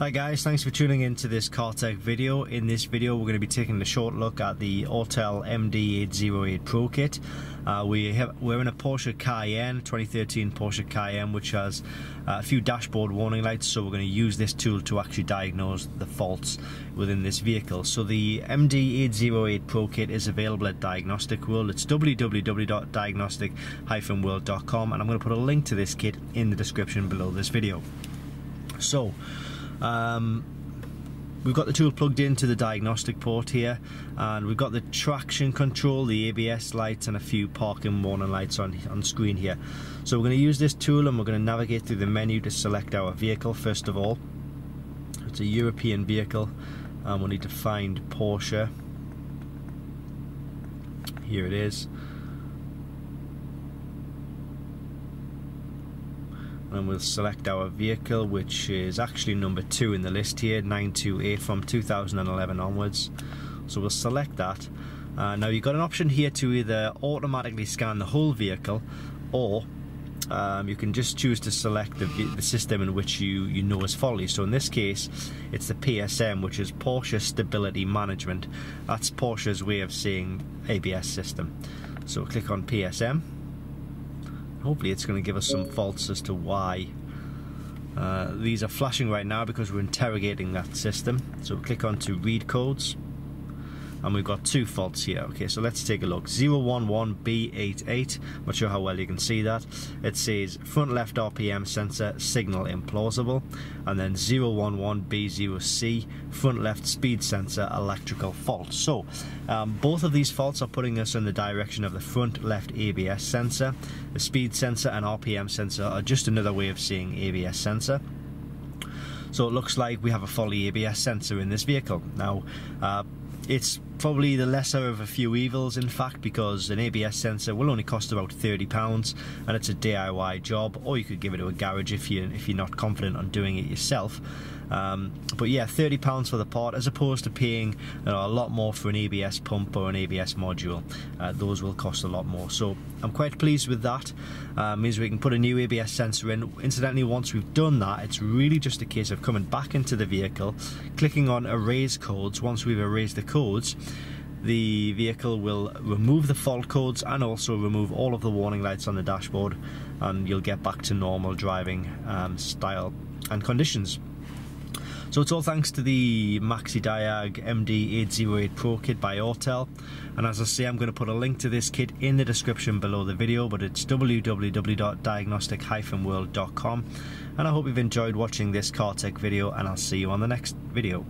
Hi guys, thanks for tuning in to this CarTech video. In this video we're going to be taking a short look at the Autel MD808 Pro Kit. Uh, we have, we're in a Porsche Cayenne, 2013 Porsche Cayenne which has uh, a few dashboard warning lights so we're going to use this tool to actually diagnose the faults within this vehicle. So the MD808 Pro Kit is available at Diagnostic World. It's www.diagnostic-world.com and I'm going to put a link to this kit in the description below this video. So, um, we've got the tool plugged into the diagnostic port here and we've got the traction control, the ABS lights and a few parking warning lights on, on screen here. So we're going to use this tool and we're going to navigate through the menu to select our vehicle first of all. It's a European vehicle and we'll need to find Porsche. Here it is. And we'll select our vehicle which is actually number two in the list here 928 from 2011 onwards so we'll select that uh, now you've got an option here to either automatically scan the whole vehicle or um, you can just choose to select the, the, system in which you, you know is faulty. So in this case, it's the PSM, which is Porsche Stability Management. That's Porsche's way of saying ABS system. So click on PSM hopefully it's going to give us some faults as to why uh, these are flashing right now because we're interrogating that system. So click on to read codes and we've got two faults here. Okay so let's take a look. 011B88 not sure how well you can see that. It says front left RPM sensor signal implausible. And then 011B0C front left speed sensor electrical fault. So um, both of these faults are putting us in the direction of the front left ABS sensor. The speed sensor and RPM sensor are just another way of saying ABS sensor. So it looks like we have a faulty ABS sensor in this vehicle. Now uh, it's probably the lesser of a few evils in fact because an ABS sensor will only cost about £30 and it's a DIY job or you could give it to a garage if, you, if you're not confident on doing it yourself um, but yeah, £30 for the part as opposed to paying you know, a lot more for an ABS pump or an ABS module. Uh, those will cost a lot more. So I'm quite pleased with that. Uh, means we can put a new ABS sensor in. Incidentally, once we've done that, it's really just a case of coming back into the vehicle, clicking on erase codes. Once we've erased the codes, the vehicle will remove the fault codes and also remove all of the warning lights on the dashboard and you'll get back to normal driving um, style and conditions. So it's all thanks to the MaxiDiag MD808 Pro kit by Autel. And as I say, I'm going to put a link to this kit in the description below the video, but it's www.diagnostic-world.com. And I hope you've enjoyed watching this car tech video, and I'll see you on the next video.